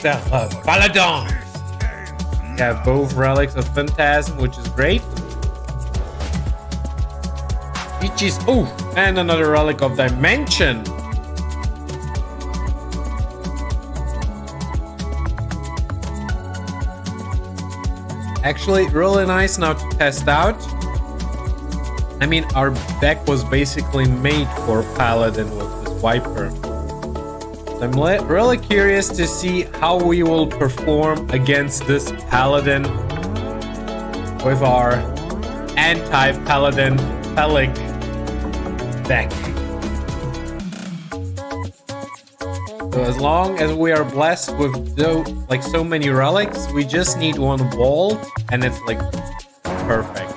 Stellar Paladin. Uh, we have both relics of Phantasm, which is great. Which is oh, and another relic of Dimension. Actually, really nice now to test out. I mean, our deck was basically made for Paladin with this Viper. I'm really curious to see how we will perform against this Paladin with our anti-Paladin Relic deck. So as long as we are blessed with like so many relics, we just need one wall and it's like perfect.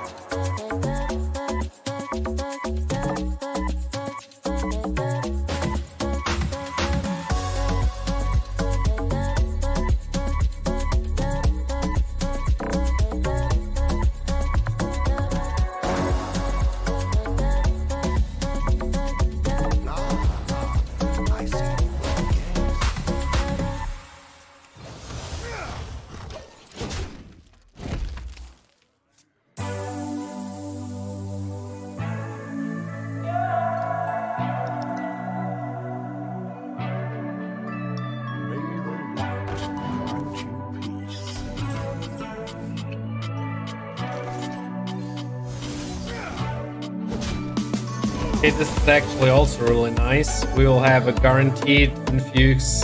Okay, this is actually also really nice. We will have a guaranteed infuse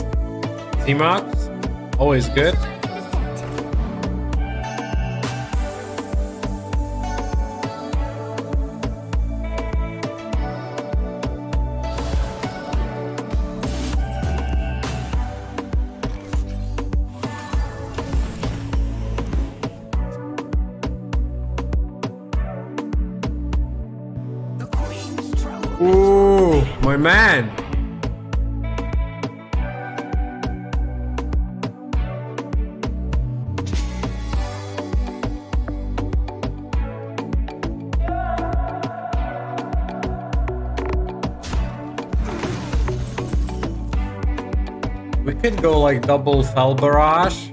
Xy'mox. Always good. Ooh, my man. We could go like double Fel Barrage.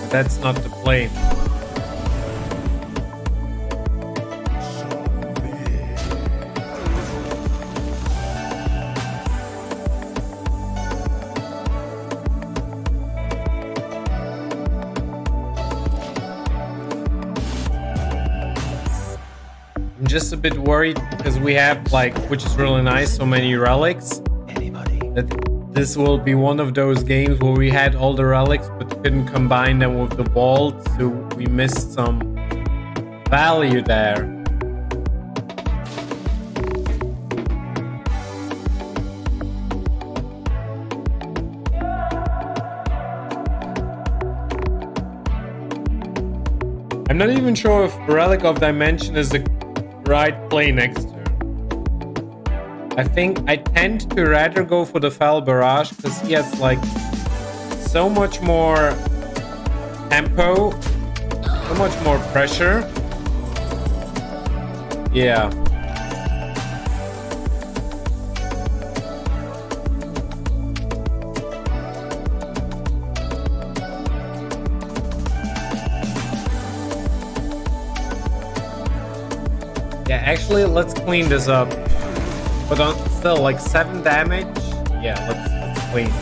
But that's not the plane. Just a bit worried because we have like, which is really nice, so many relics. That this will be one of those games where we had all the relics but couldn't combine them with the vault, so we missed some value there. I'm not even sure if Relic of Dimension is the right play next turn. I think I tend to rather go for the Fel Barrage because he has like so much more tempo, so much more pressure. Yeah. Actually, let's clean this up. But on, still, like 7 damage? Yeah, let's, let's clean.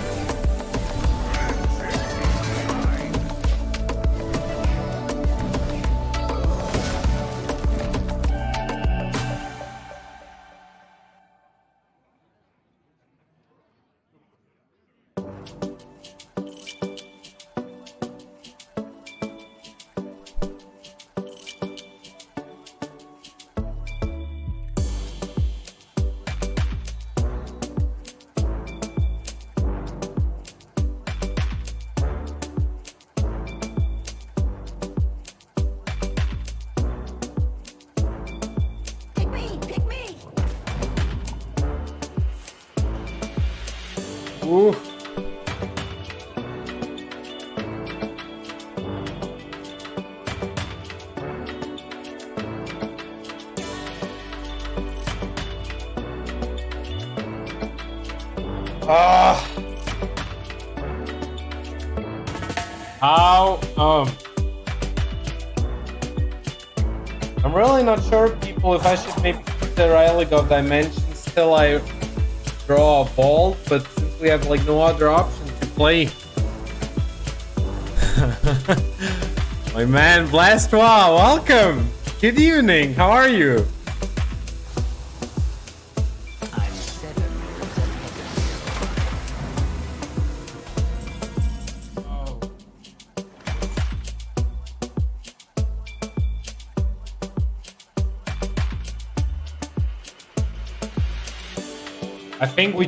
Ooh. Ah. How um I'm really not sure people if I should maybe keep the relic of dimensions till I draw a ball, but we have like no other option to play. My man Blastois, welcome! Good evening, how are you?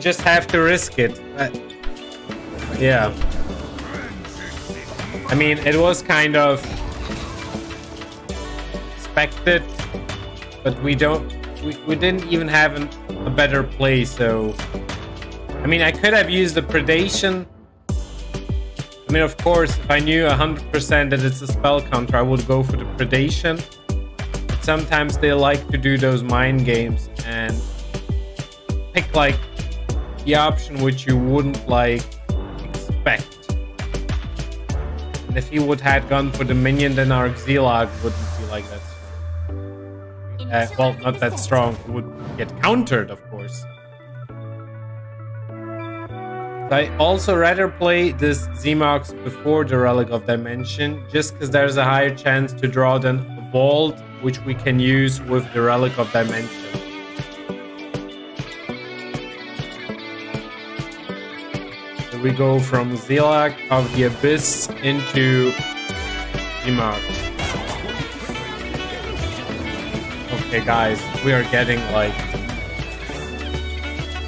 Just have to risk it. Uh, yeah. I mean, it was kind of expected, but we don't. We, we didn't even have an, a better play, so. I mean, I could have used the predation. I mean, of course, if I knew 100% that it's a spell counter, I would go for the predation. But sometimes they like to do those mind games and pick like the option which you wouldn't like expect. And if he would had gone for the minion, then our Xhilag wouldn't be like that strong. Uh, well, not that strong. He would get countered, of course. I also rather play this Xy'mox before the Relic of Dimension, just because there's a higher chance to draw then a Vault, which we can use with the Relic of Dimension. We go from Xhilag of the Abyss into Xy'mox. Okay, guys, we are getting like.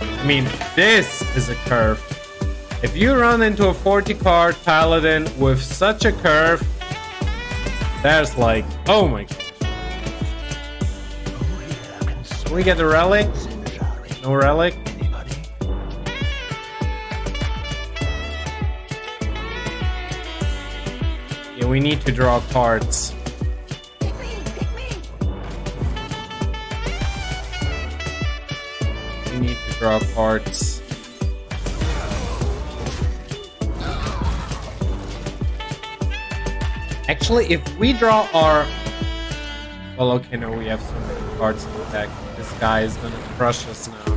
I mean, this is a curve. If you run into a 40 card paladin with such a curve, there's like, oh my god. We get a relic? No relic? Yeah, we need to draw cards. We need to draw cards. Actually, if we draw our... Well, okay, no, we have so many cards in the deck. This guy is gonna crush us now.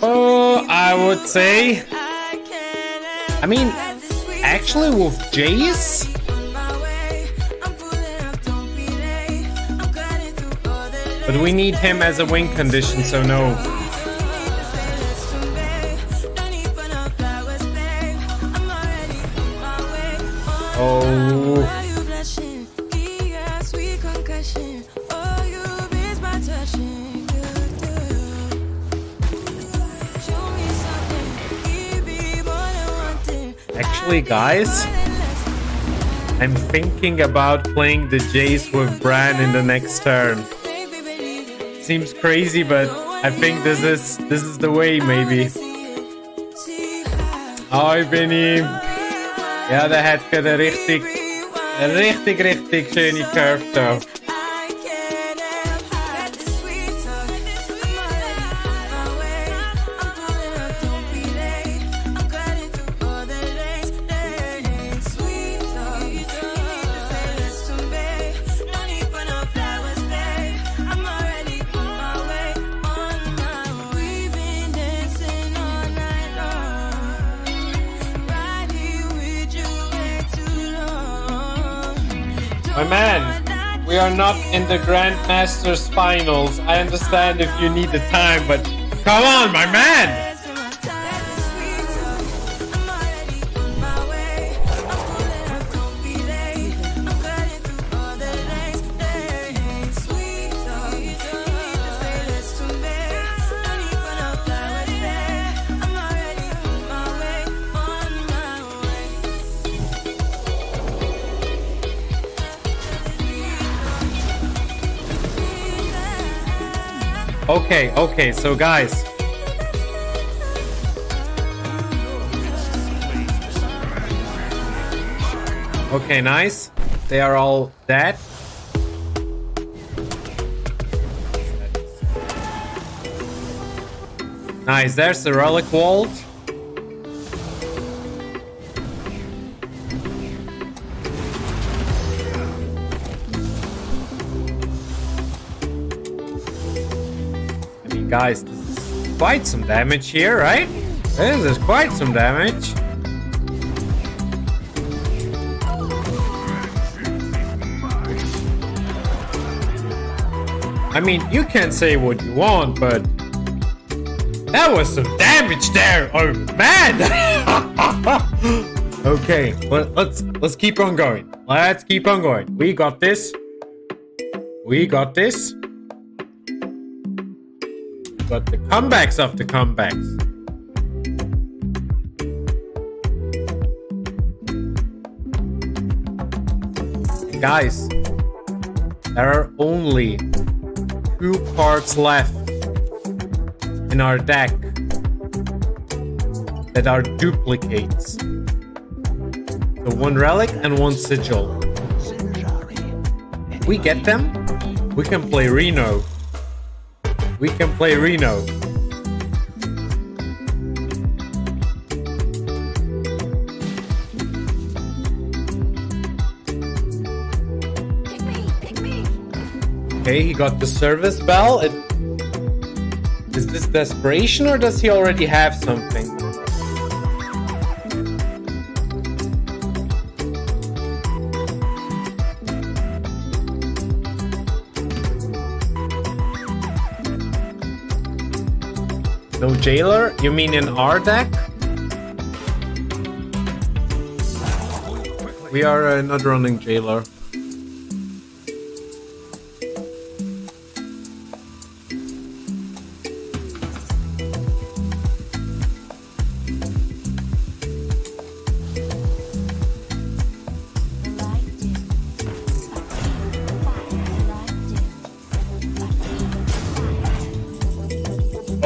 Oh, I would say... I mean, actually with Jace... But we need him as a win condition, so no. Oh. Actually, guys, I'm thinking about playing the Jace with Bran in the next turn. Seems crazy, but I think this is this is the way, maybe. Hoi, Benny. Ja, der hat gerade richtig, richtig, richtig schöne Curve da. We are not in the Grandmasters finals. I understand if you need the time, but come on, my man! Okay, okay, so guys. Okay, nice. They are all dead. Nice, there's the relic vault. Guys, this is quite some damage here, right? This is quite some damage. I mean, you can say what you want, but that was some damage there. Oh man! okay, let, let's let's keep on going. Let's keep on going. We got this. We got this. But the comebacks of the comebacks. Guys, there are only two cards left in our deck that are duplicates. So one relic and one sigil. We get them, we can play Reno. We can play Reno. Me. Okay, he got the service bell. It, is this desperation or does he already have something? No jailer? You mean in our deck? We are uh, not running jailer.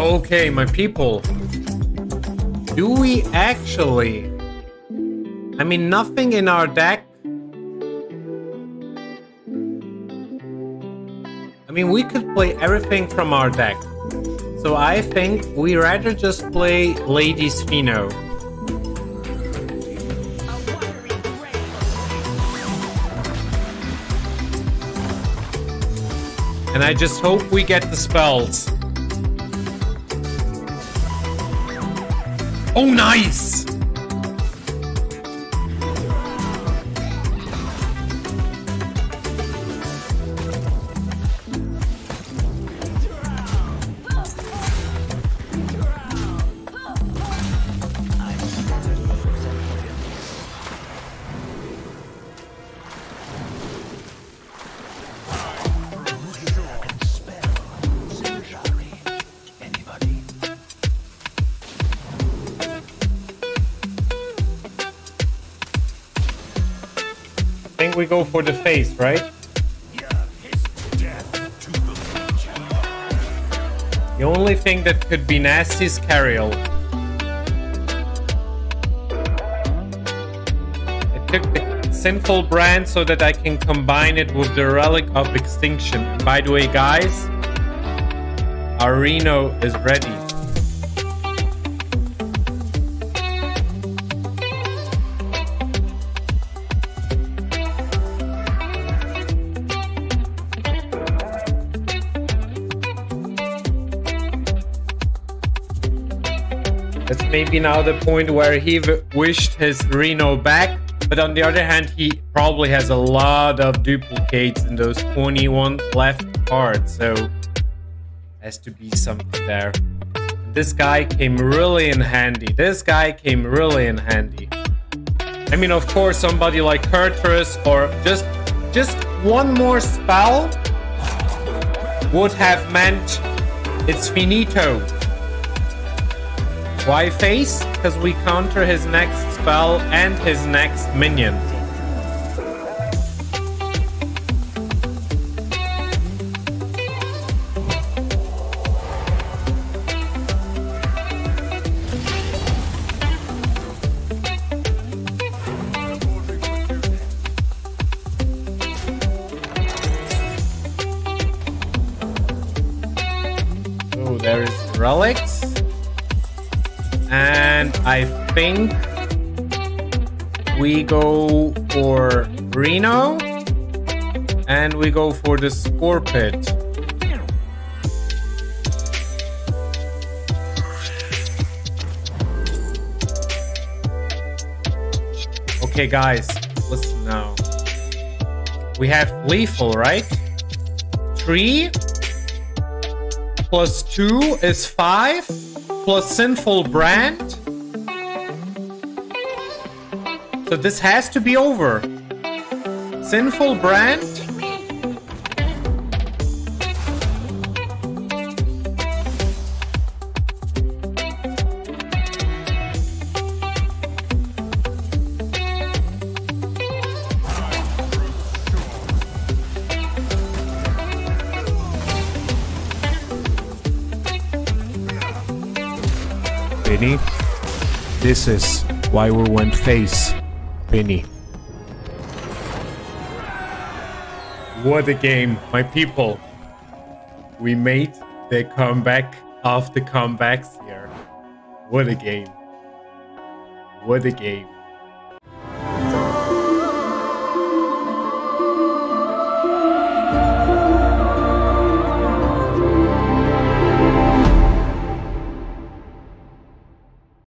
Okay, my people. Do we actually? I mean, nothing in our deck. I mean, we could play everything from our deck. So I think we rather just play Ladies Fino. And I just hope we get the spells. Oh, nice! Think we go for the face, right? The only thing that could be nasty is Cariel. I took the sinful brand so that I can combine it with the relic of extinction. By the way, guys, our Reno is ready. Maybe now the point where he wished his Reno back, But on the other hand, he probably has a lot of duplicates in those 21 left cards, so has to be something there. This guy came really in handy. This guy came really in handy. I mean, of course, somebody like Kurtrus or just just one more spell would have meant it's finito. Why face? Because we counter his next spell and his next minion. There is relics. And I think we go for Reno. And we go for the Scorpit. Okay, guys, listen now. We have lethal, right? Three plus two is five plus sinful brand. So this has to be over. Sinful brand. Penny. This is why we went face, Penny. What a game, my people. We made the comeback of the comebacks here. What a game. What a game.